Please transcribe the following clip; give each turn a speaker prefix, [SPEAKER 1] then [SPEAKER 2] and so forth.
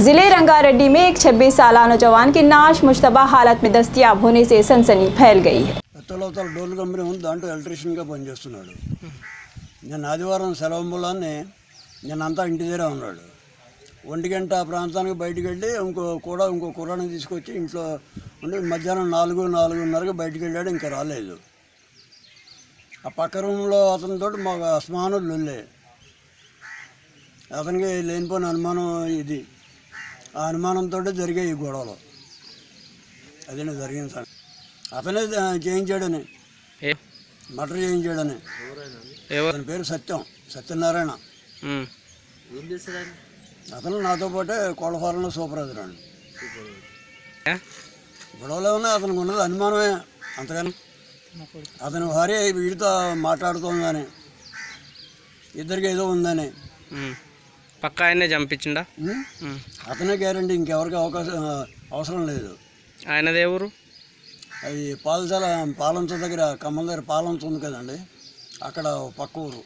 [SPEAKER 1] जिले रंगारेड्डी में एक 26 साल नौजवान की नाश मुशतबा हालत में दस्तियाब होने से सनसनी फैल गई है
[SPEAKER 2] ఎత్తలోతల డోలు కంపెనీ ఉంది దాంట్లో ఎలక్ట్రీషియన్గా పనిచేస్తున్నాడు నేను ఆదివారం సెలవు మూలాన్ని నేనంతా ఇంటి దగ్గరే ఉన్నాడు ఒంటి గంట ఆ ప్రాంతానికి బయటికి వెళ్ళి ఇంకో కూడా ఇంకో కుర్రాన్ని తీసుకొచ్చి ఇంట్లో ఉండి మధ్యాహ్నం నాలుగు నాలుగున్నరకు బయటికి వెళ్ళాడు ఇంకా రాలేదు ఆ పక్క రూమ్లో అతనితో మాకు అస్మానులు లొల్లే అతనికి లేనిపోయిన అనుమానం ఇది ఆ అనుమానంతో జరిగే ఈ గొడవలు. అదే జరిగింది సార్? అతనే చేయించాడని.
[SPEAKER 3] ఏ?
[SPEAKER 2] మటర్ చేయించాడని.
[SPEAKER 3] ఎవరు?
[SPEAKER 2] అతని పేరు సత్యం సత్యనారాయణ. అతను నాతో పాటే కోళ్ళఫారంలో సూపర్వైజర్ అండి
[SPEAKER 3] ఏ?
[SPEAKER 2] గొడవలో ఉన్న అతనికి ఉన్నది అనుమానమే. అంతగాని అతని భార్య వీడితో మాట్లాడుతోందని ఇద్దరికి ఏదో ఉందని.
[SPEAKER 3] పక్క ఆయన్నే చంపించిండా.
[SPEAKER 2] అతనే గ్యారంటీ ఇంకెవరికి అవకాశం అవసరం లేదు.
[SPEAKER 3] ఆయనదే ఊరు?
[SPEAKER 2] అది పాలచాల పాలంచ దగ్గర ఖమ్మం దగ్గర పాలంచ ఉంది కదండి. అక్కడ పక్క ఊరు.